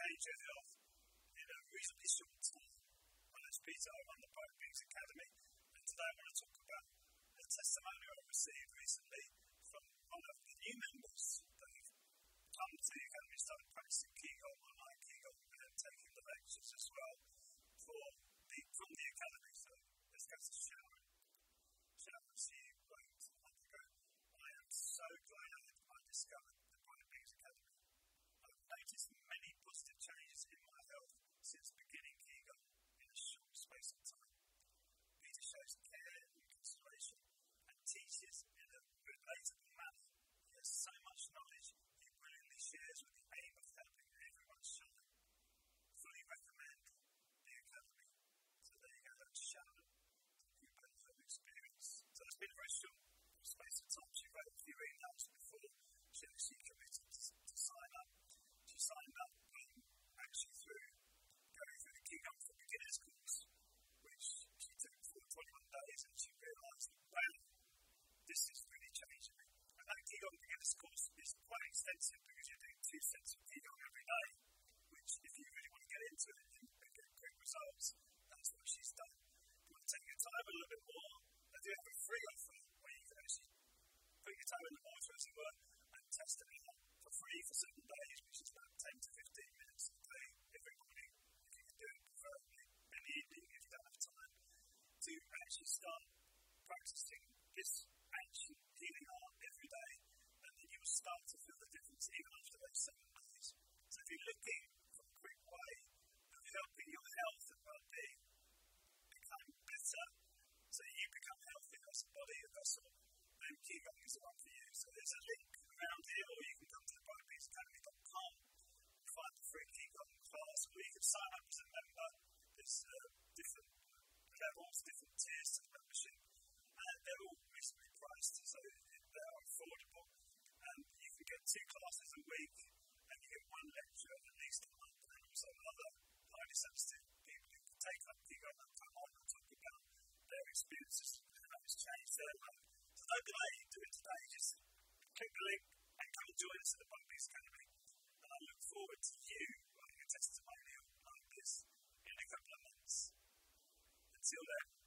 change your health in a reasonably short time. My name's Peter, I run the Bright Beings Academy, and today I want to talk about a testimonial I received recently from one of the shares with the aim of helping everyone shine. Fully recommend the Academy. So there you go, that's Shannon, the new benefit experience. So it's been a very short space of time. She wrote a few emails before she actually committed to, to sign up. She signed up um, actually through going through the Kingdom for Beginners course, which she took for 21 days and she realised that, wow, this is really changing me. And that Kingdom Beginners course is quite extensive two sets of Qigong every day, which if you really want to get into it and get quick results, that's what she's done. If you want to take your time a little bit more, I do have a free offer where you can actually put your toe in the water, as it were, and test it out for free for seven days, which is about 10 to 15 minutes a day every morning, if you can do it preferably in the evening if you don't have time, to actually start practicing this ancient healing art every day, and then you will start to feel the Looking for a quick way of helping your health and well-being. Become better, so you become healthy. As a body and vessel, then Qigong is the one for you. So there's a link around here, or you can come to the brightbeingsacademy.com and find the free Qigong class, or you can sign up as a member. There's uh, different levels, different tiers of membership, and they're all reasonably priced, so they're affordable. And you can get two classes a week, get one lecture at least a month, and also other highly sensitive people who take up Qigong and come on and talk about their experiences and how it's changed their life. So don't delay, do it today. Just click the link and come and join us at the Beings Academy. And I look forward to you writing a testimonial like this in a couple of months. Until then,